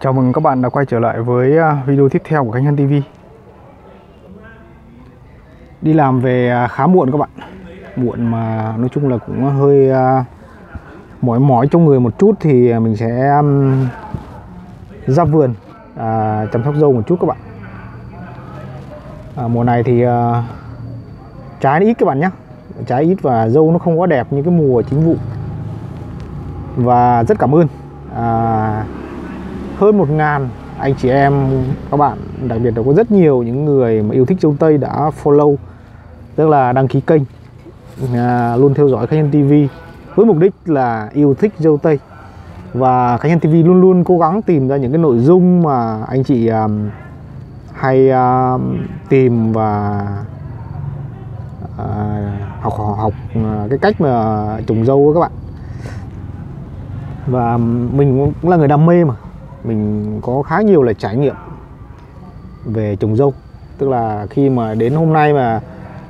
Chào mừng các bạn đã quay trở lại với à, video tiếp theo của Khánh Hân TV Đi làm về à, khá muộn các bạn. Muộn mà nói chung là cũng hơi à, mỏi mỏi trong người một chút thì mình sẽ ra vườn à, chăm sóc dâu một chút các bạn. À, Mùa này thì à, trái ít các bạn nhé Trái ít và dâu nó không có đẹp như cái mùa chính vụ. Và rất cảm ơn. À, hơn một ngàn anh chị em các bạn đặc biệt là có rất nhiều những người mà yêu thích dâu tây đã follow tức là đăng ký kênh à, luôn theo dõi Khánh Nhân TV với mục đích là yêu thích dâu tây. Và Khánh Nhân TV luôn luôn cố gắng tìm ra những cái nội dung mà anh chị um, hay uh, tìm và À, học học, à, cái cách mà trồng dâu các bạn. Và mình cũng là người đam mê mà. Mình có khá nhiều là trải nghiệm về trồng dâu. Tức là khi mà đến hôm nay mà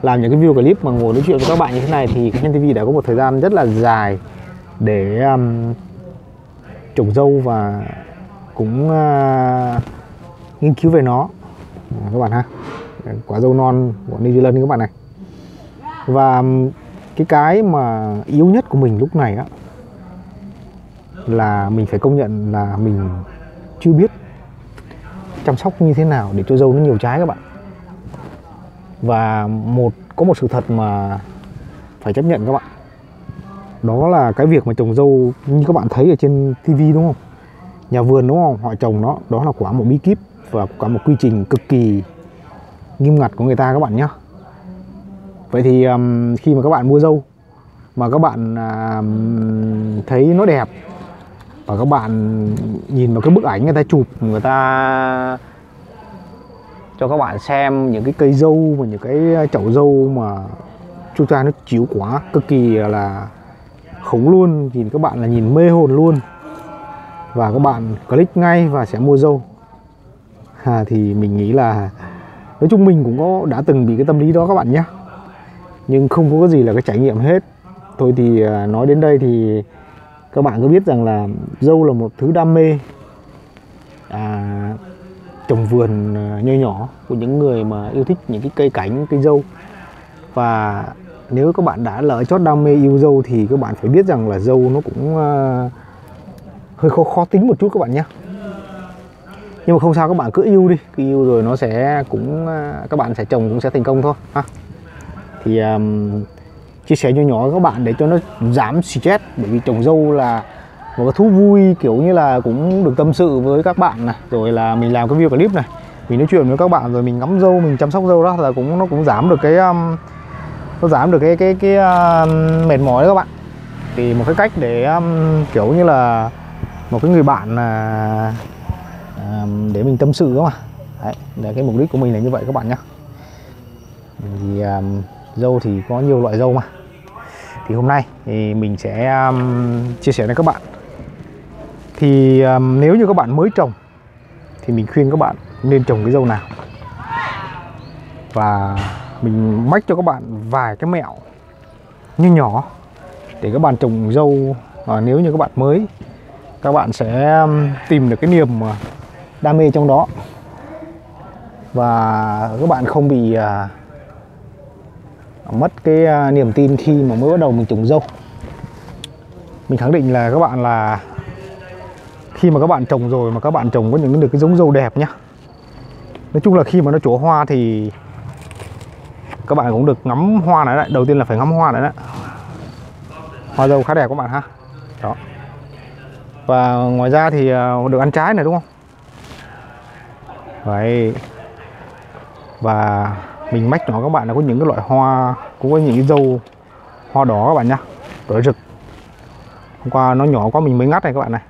làm những cái video clip mà ngồi nói chuyện với các bạn như thế này thì Khánh TV đã có một thời gian rất là dài để um, trồng dâu và cũng uh, nghiên cứu về nó. À, các bạn ha. Quả dâu non của New Zealand các bạn này và cái cái mà yếu nhất của mình lúc này á, là mình phải công nhận là mình chưa biết chăm sóc như thế nào để cho dâu nó nhiều trái các bạn. Và một, có một sự thật mà phải chấp nhận các bạn. Đó là cái việc mà trồng dâu như các bạn thấy ở trên tivi đúng không? Nhà vườn đúng không? Họ trồng nó, đó là quả một bí kíp và cả một quy trình cực kỳ nghiêm ngặt của người ta các bạn nhé vậy thì um, khi mà các bạn mua dâu mà các bạn um, thấy nó đẹp và các bạn nhìn vào cái bức ảnh người ta chụp người ta cho các bạn xem những cái cây dâu và những cái chậu dâu mà chúng ta nó chiếu quá cực kỳ là khủng luôn nhìn các bạn là nhìn mê hồn luôn. Và các bạn click ngay và sẽ mua dâu. À, thì mình nghĩ là nói chung mình cũng có đã từng bị cái tâm lý đó các bạn nhé nhưng không có cái gì là cái trải nghiệm hết. Thôi thì à, nói đến đây thì các bạn có biết rằng là dâu là một thứ đam mê à, trồng vườn à, nho nhỏ của những người mà yêu thích những cái cây cảnh cây dâu. Và nếu các bạn đã lỡ chót đam mê yêu dâu thì các bạn phải biết rằng là dâu nó cũng uh, hơi khó khó tính một chút các bạn nhé. Nhưng mà không sao các bạn cứ yêu đi. Cứ yêu rồi nó sẽ cũng các bạn sẽ trồng cũng sẽ thành công thôi ha thì um, chia sẻ nhỏ nhỏ với các bạn để cho nó giảm stress bởi vì trồng dâu là một cái thú vui kiểu như là cũng được tâm sự với các bạn này. Rồi là mình làm cái video clip này mình nói chuyện với các bạn rồi mình ngắm dâu mình chăm sóc dâu đó là cũng nó cũng giảm được cái um, nó giảm được cái cái cái uh, mệt mỏi đó các bạn. Thì một cái cách để um, kiểu như là một cái người bạn là um, để mình tâm sự đó mà. Đấy là cái mục đích của mình là như vậy các bạn nhé thì um, dâu thì có nhiều loại dâu mà. Thì hôm nay thì mình sẽ um, chia sẻ với các bạn. Thì um, nếu như các bạn mới trồng thì mình khuyên các bạn nên trồng cái dâu nào. Và mình mách cho các bạn vài cái mẹo như nhỏ để các bạn trồng dâu. À, nếu như các bạn mới các bạn sẽ um, tìm được cái niềm uh, đam mê trong đó. Và các bạn không bị uh, mất cái à, niềm tin khi mà mới bắt đầu mình trồng dâu. Mình khẳng định là các bạn là khi mà các bạn trồng rồi mà các bạn trồng có những được cái giống dâu đẹp nhá. Nói chung là khi mà nó trổ hoa thì các bạn cũng được ngắm hoa này đấy. Đầu tiên là phải ngắm hoa này đấy. Hoa dâu khá đẹp các bạn ha. Đó. Và ngoài ra thì à, được ăn trái này, đúng không? Vậy và mình mách nhỏ các bạn là có những cái loại hoa cũng có những cái dâu hoa đỏ các bạn nhá. Đỏ rực. Hôm qua nó nhỏ quá mình mới ngắt này các bạn này.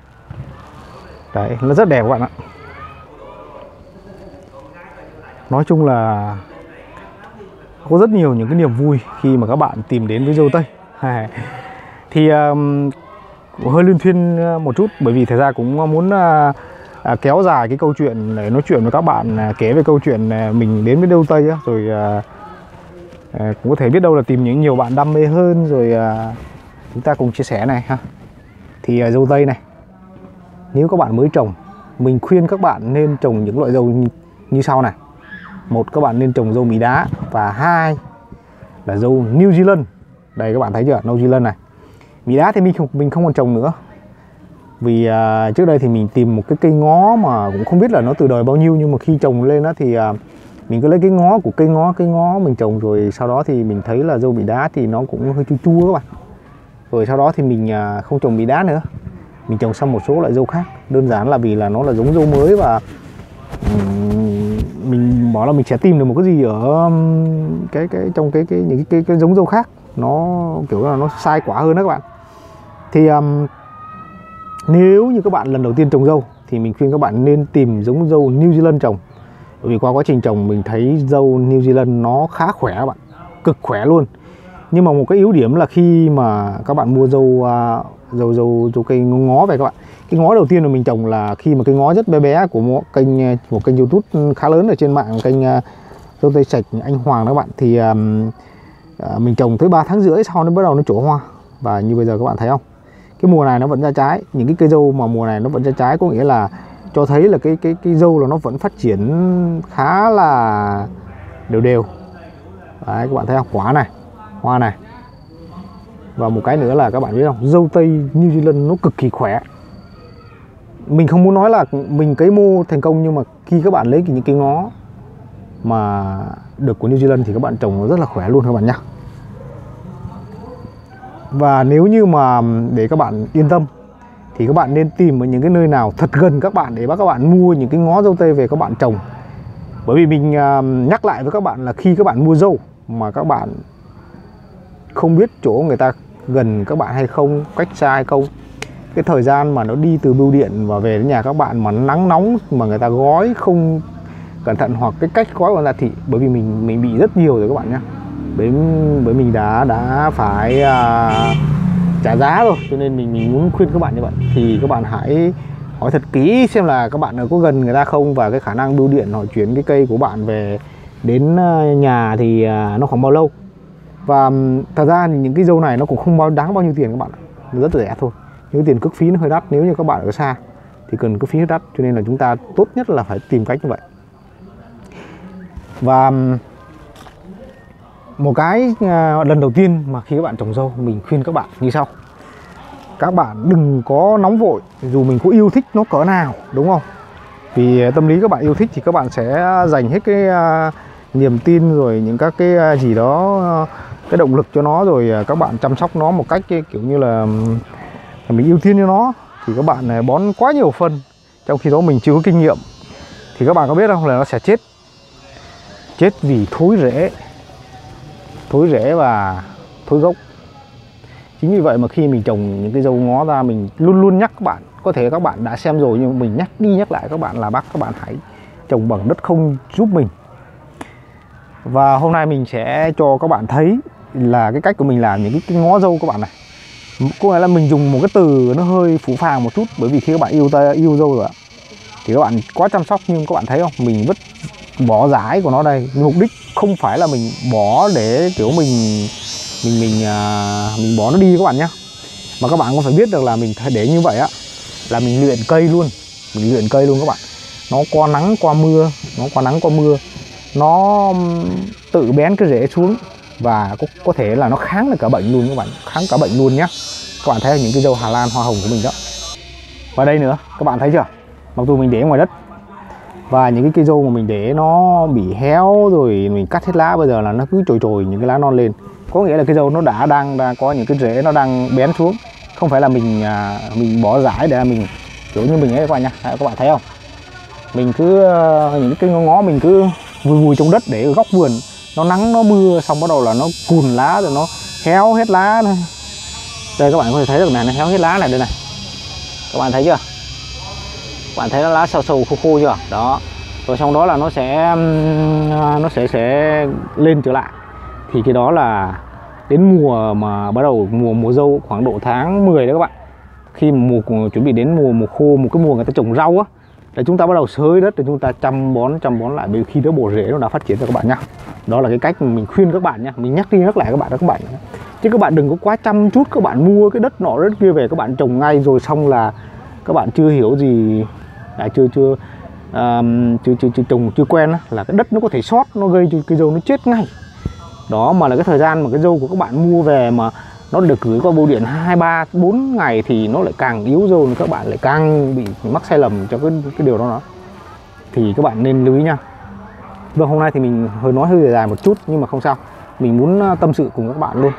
Đấy nó rất đẹp các bạn ạ. Nói chung là có rất nhiều những cái niềm vui khi mà các bạn tìm đến với dâu tây. Thì um, hơi liên thuyên ờ, một chút bởi vì thật ra cũng muốn uh, à, kéo dài cái câu chuyện để nói chuyện với các bạn à, kể về câu chuyện à, mình đến với Đâu Tây á, rồi à, à, cũng có thể biết đâu là tìm những nhiều bạn đam mê hơn rồi à, chúng ta cùng chia sẻ này ha. Thì à, dâu tây này nếu các bạn mới trồng mình khuyên các bạn nên trồng những loại dâu như, như sau này. Một các bạn nên trồng dâu mỹ đá và hai là dâu New Zealand. Đây các bạn thấy chưa? New Zealand này. Mỹ đá thì mình không mình không còn trồng nữa vì à, trước đây thì mình tìm một cái cây ngó mà cũng không biết là nó từ đời bao nhiêu nhưng mà khi trồng lên đó thì à, mình cứ lấy cái ngó của cây ngó cây ngó mình trồng rồi sau đó thì mình thấy là dâu bị đá thì nó cũng hơi chua chua các bạn. Rồi sau đó thì mình à, không trồng bị đá nữa. Mình trồng sang một số loại dâu khác. Đơn giản là vì là nó là giống dâu mới và um, mình bảo là mình sẽ tìm được một cái gì ở cái cái trong cái cái những cái, cái, cái giống dâu khác. Nó kiểu là nó sai quả hơn đó các bạn. Thì um, nếu như các bạn lần đầu tiên trồng dâu thì mình khuyên các bạn nên tìm giống dâu New Zealand trồng. Bởi vì qua quá trình trồng mình thấy dâu New Zealand nó khá khỏe các bạn cực khỏe luôn. Nhưng mà một cái yếu điểm là khi mà các bạn mua dâu uh, dâu dâu dâu cây ngó về các bạn cái ngó đầu tiên mà mình trồng là khi mà cái ngó rất bé bé của một kênh à, một kênh youtube khá lớn ở trên mạng kênh uh, dâu tây sạch anh Hoàng đó các bạn thì um, uh, mình trồng tới 3 tháng rưỡi sau nó bắt đầu nó trổ hoa. Và như bây giờ các bạn thấy không? Cái mùa này nó vẫn ra trái. Những cái cây dâu mà mùa này nó vẫn ra trái có nghĩa là cho thấy là cái cái cái dâu là nó vẫn phát triển khá là đều đều. Đấy, các bạn thấy không? Quả này, hoa này. Và một cái nữa là các bạn biết không? Dâu tây New Zealand nó cực kỳ khỏe. Mình không muốn nói là mình cấy mô thành công nhưng mà khi các bạn lấy những cái ngó mà được của New Zealand thì các bạn trồng nó rất là khỏe luôn các bạn nhé và nếu như mà để các bạn yên tâm thì các bạn nên tìm ở những cái nơi nào thật gần các bạn để các bạn mua những cái ngó dâu tây về các bạn trồng bởi vì mình nhắc lại với các bạn là khi các bạn mua dâu mà các bạn không biết chỗ người ta gần các bạn hay không cách xa hay không cái thời gian mà nó đi từ bưu điện và về đến nhà các bạn mà nắng nóng mà người ta gói không cẩn thận hoặc cái cách gói của người ta thì bởi vì mình mình bị rất nhiều rồi các bạn nhé bởi bởi mình đã đã phải à, trả giá rồi cho nên mình mình muốn khuyên các bạn như vậy. Thì các bạn hãy hỏi thật kỹ xem là các bạn có gần người ta không và cái khả năng bưu điện họ chuyển cái cây của bạn về đến à, nhà thì à, nó khoảng bao lâu. Và thật ra thì những cái dâu này nó cũng không bao đáng bao nhiêu tiền các bạn rất rẻ thôi. Những tiền cước phí nó hơi đắt. Nếu như các bạn ở xa thì cần cước phí hơi đắt. Cho nên là chúng ta tốt nhất là phải tìm cách như vậy. Và một cái à, lần đầu tiên mà khi các bạn trồng dâu mình khuyên các bạn như sau. Các bạn đừng có nóng vội, dù mình có yêu thích nó cỡ nào, đúng không? Vì à, tâm lý các bạn yêu thích thì các bạn sẽ dành hết cái à, niềm tin rồi những các cái gì đó cái động lực cho nó rồi các bạn chăm sóc nó một cách kiểu như là mình ưu tiên cho nó, thì các bạn bón quá nhiều phân. Trong khi đó mình chưa có kinh nghiệm, thì các bạn có biết không là nó sẽ chết. Chết vì thối rễ thối rễ và thối gốc chính vì vậy mà khi mình trồng những cái dâu ngó ra mình luôn luôn nhắc các bạn có thể các bạn đã xem rồi nhưng mình nhắc đi nhắc lại các bạn là bác các bạn hãy trồng bằng đất không giúp mình. Và hôm nay mình sẽ cho các bạn thấy là cái cách của mình làm những cái, cái ngó dâu các bạn này. Có nghĩa là mình dùng một cái từ nó hơi phủ phàng một chút bởi vì khi các bạn yêu ta yêu dâu rồi ạ thì các bạn quá chăm sóc nhưng các bạn thấy không? Mình vứt bỏ rải của nó đây. Mục đích không phải là mình bỏ để kiểu mình mình mình à, mình bỏ nó đi các bạn nhé mà các bạn cũng phải biết được là mình để như vậy á là mình luyện cây luôn. Mình luyện cây luôn các bạn. Nó qua nắng qua mưa nó qua nắng qua mưa. Nó tự bén cái rễ xuống và có, có thể là nó kháng được cả bệnh luôn các bạn. Kháng cả bệnh luôn nhé các bạn thấy những cái dâu Hà Lan hoa hồng của mình đó. Và đây nữa các bạn thấy chưa? Mặc dù mình để ngoài đất và những cái cây dâu mà mình để nó bị héo rồi mình cắt hết lá bây giờ là nó cứ trồi trồi những cái lá non lên. Có nghĩa là cây dâu nó đã đang, đã có những cái rễ nó đang bén xuống. Không phải là mình à, mình bỏ rải để mình kiểu như mình ấy các bạn nha. Các bạn thấy không? Mình cứ à, những cái ngó ngó mình cứ vùi vùi trong đất để ở góc vườn. Nó nắng nó mưa xong bắt đầu là nó cùn lá rồi nó héo hết lá này đây các bạn có thể thấy được này nó héo hết lá này đây này. Các bạn thấy chưa? Bạn thấy nó lá sầu sầu khô khô chưa? Đó. Rồi xong đó là nó sẽ à, nó sẽ sẽ lên trở lại. Thì cái đó là đến mùa mà bắt đầu mùa mùa dâu, khoảng độ tháng 10 đó các bạn. Khi mùa chuẩn bị đến mùa mùa khô một cái mùa người ta trồng rau á để chúng ta bắt đầu xới đất để chúng ta chăm bón chăm bón lại. Bởi khi đó bộ rễ nó đã phát triển rồi các bạn nhá. Đó là cái cách mình khuyên các bạn nhá. Mình nhắc đi nhắc lại các bạn đó các bạn chứ các bạn đừng có quá chăm chút các bạn mua cái đất nọ, đất kia về các bạn trồng ngay rồi xong là các bạn chưa hiểu gì à, chưa chưa um, chưa, chưa chưa trồng chưa quen á, là cái đất nó có thể sót nó gây cho cái dâu nó chết ngay. Đó mà là cái thời gian mà cái dâu của các bạn mua về mà nó được gửi qua bưu điện 2, 3, 4 ngày thì nó lại càng yếu dâu các bạn lại càng bị mắc sai lầm cho cái cái điều đó đó. Thì các bạn nên lưu ý nha. Vâng hôm nay thì mình hơi nói hơi dài một chút nhưng mà không sao. Mình muốn à, tâm sự cùng các bạn luôn.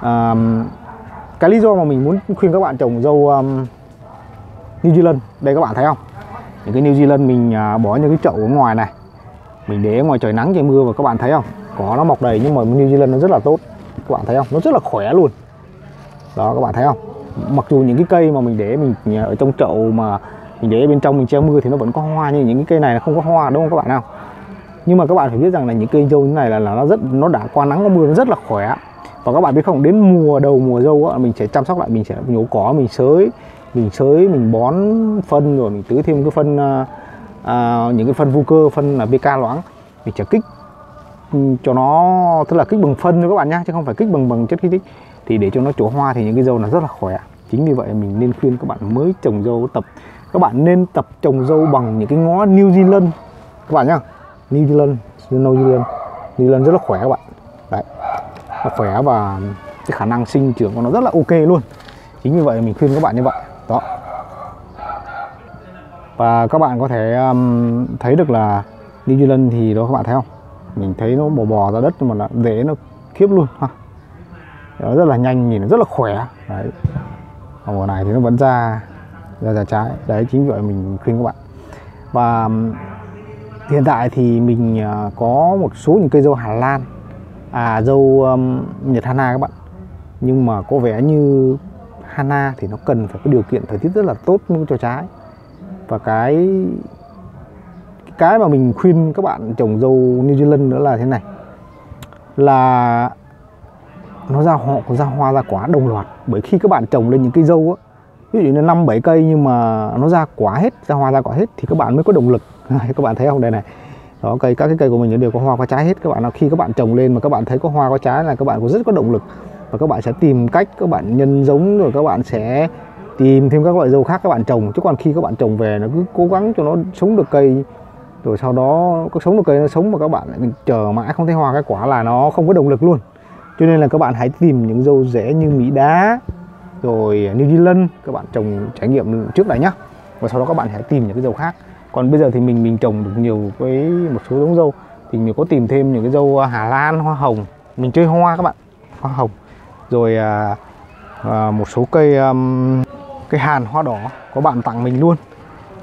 À, cái lý do mà mình muốn khuyên các bạn trồng dâu um, New Zealand. Đây các bạn thấy không? Những cái New Zealand mình à, bỏ những cái chậu ở ngoài này. Mình để ngoài trời nắng trời mưa và các bạn thấy không? Có nó mọc đầy nhưng mà New Zealand nó rất là tốt. Các bạn thấy không? Nó rất là khỏe luôn. Đó các bạn thấy không? Mặc dù những cái cây mà mình để mình à, ở trong chậu mà mình để bên trong mình che mưa thì nó vẫn có hoa nhưng những cái cây này nó không có hoa đúng không các bạn nào? Nhưng mà các bạn phải biết rằng là những cây dâu như này là, là nó rất nó đã qua nắng qua mưa nó rất là khỏe. Và các bạn biết không? Đến mùa đầu mùa dâu á, mình sẽ chăm sóc lại mình sẽ nhổ cỏ mình sới mình sới mình bón phân rồi mình tưới thêm cái phân à, à, những cái phân vô cơ phân là bk loãng. Mình chả kích ừ, cho nó tức là kích bằng phân thôi các bạn nhá chứ không phải kích bằng bằng chất kích thích. Thì để cho nó trổ hoa thì những cái dâu là rất là khỏe. Chính vì vậy mình nên khuyên các bạn mới trồng dâu tập. Các bạn nên tập trồng dâu bằng những cái ngó New Zealand. Các bạn nhá New Zealand New Zealand. New Zealand rất là khỏe các bạn. Đấy nó khỏe và cái khả năng sinh trưởng của nó rất là ok luôn. Chính vì vậy mình khuyên các bạn như vậy đó. Và các bạn có thể um, thấy được là New Zealand thì đó các bạn thấy không? Mình thấy nó bò bò ra đất nhưng mà là dễ nó khiếp luôn ha. Nó rất là nhanh nhìn nó rất là khỏe. Đấy. Còn mùa này thì nó vẫn ra ra ra trái. Đấy chính vì vậy mình khuyên các bạn. Và um, hiện tại thì mình à, có một số những cây dâu Hà Lan. À dâu um, Nhật Hana các bạn. Nhưng mà có vẻ như Hana thì nó cần phải có điều kiện thời tiết rất là tốt cho trái. Và cái cái mà mình khuyên các bạn trồng dâu New Zealand nữa là thế này, là nó ra họ ra hoa ra quả đồng loạt. Bởi khi các bạn trồng lên những cây dâu á, ví dụ như năm bảy cây nhưng mà nó ra quả hết, ra hoa ra quả hết thì các bạn mới có động lực. Các bạn thấy không? Đây này. Đó, cây, các cái cây của mình đều có hoa, có trái hết. Các bạn nào khi các bạn trồng lên mà các bạn thấy có hoa, có trái là các bạn có rất có động lực và các bạn sẽ tìm cách, các bạn nhân giống, rồi các bạn sẽ tìm thêm các loại dâu khác các bạn trồng. Chứ còn khi các bạn trồng về nó cứ cố gắng cho nó sống được cây, rồi sau đó có sống được cây nó sống mà các bạn lại chờ mãi không thấy hoa cái quả là nó không có động lực luôn. Cho nên là các bạn hãy tìm những dâu rễ như mỹ đá, rồi New Zealand, các bạn trồng trải nghiệm trước này nhá. Và sau đó các bạn hãy tìm những cái dâu khác. Còn bây giờ thì mình mình trồng được nhiều cái, một số giống dâu. Thì mình có tìm thêm những cái dâu Hà Lan, hoa hồng. Mình chơi hoa các bạn, hoa hồng rồi à, à, một số cây um, cây hàn hoa đỏ có bạn tặng mình luôn.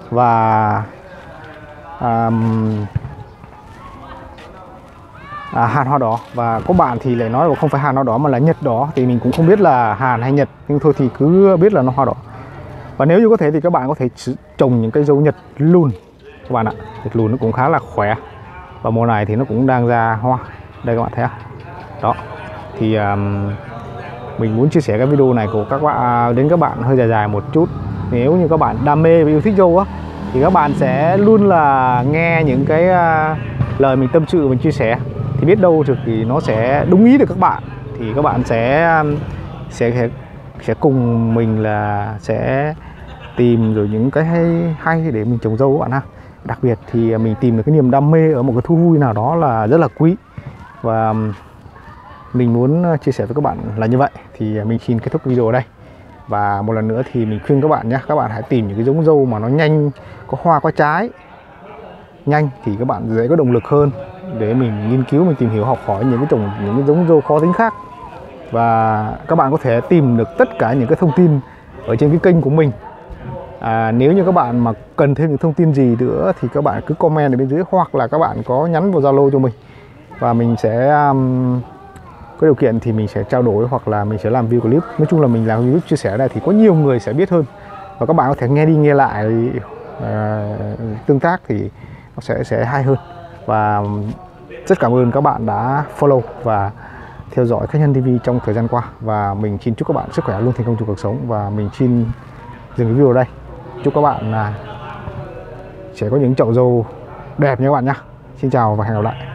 Và um, à, hàn hoa đỏ. Và có bạn thì lại nói là không phải hàn hoa đỏ mà là nhật đỏ. Thì mình cũng không biết là hàn hay nhật nhưng thôi thì cứ biết là nó hoa đỏ. Và nếu như có thể thì các bạn có thể trồng những cây dâu nhật lùn các bạn ạ. Nhật lùn nó cũng khá là khỏe. Và mùa này thì nó cũng đang ra hoa. Đây các bạn thấy không đó. Thì um, mình muốn chia sẻ cái video này của các bạn à, đến các bạn hơi dài dài một chút. Nếu như các bạn đam mê và yêu thích dâu á thì các bạn sẽ luôn là nghe những cái à, lời mình tâm sự mình chia sẻ. Thì biết đâu được thì nó sẽ đúng ý được các bạn. Thì các bạn sẽ à, sẽ sẽ cùng mình là sẽ tìm rồi những cái hay hay để mình trồng dâu các bạn ha. Đặc biệt thì mình tìm được cái niềm đam mê ở một cái thú vui nào đó là rất là quý. Và mình muốn ờ, chia sẻ với các bạn là như vậy. Thì ờ, mình xin kết thúc video ở đây. Và một lần nữa thì mình khuyên các bạn nhé các bạn hãy tìm những cái giống dâu mà nó nhanh có hoa có trái. Nhanh thì các bạn dễ có động lực hơn để mình nghiên cứu mình tìm hiểu học hỏi những cái trồng những cái giống dâu khó tính khác. Và các bạn có thể tìm được tất cả những cái thông tin ở trên cái kênh của mình. À, nếu như các bạn mà cần thêm những thông tin gì nữa thì các bạn cứ comment ở bên dưới hoặc là các bạn có nhắn vào zalo cho mình. Và mình sẽ um, có điều kiện thì mình sẽ trao đổi hoặc là mình sẽ làm video clip. Nói chung là mình làm video chia sẻ này thì có nhiều người sẽ biết hơn. Và các bạn có thể nghe đi nghe lại uh, tương tác thì nó sẽ sẽ hay hơn. Và rất cảm ơn các bạn đã follow và theo dõi khách nhân TV trong thời gian qua. Và mình xin chúc các bạn sức khỏe luôn thành công trong cuộc sống. Và mình xin dừng cái video đây. Chúc các bạn là sẽ có những chậu dâu đẹp nha các bạn nhé xin chào và hẹn gặp lại.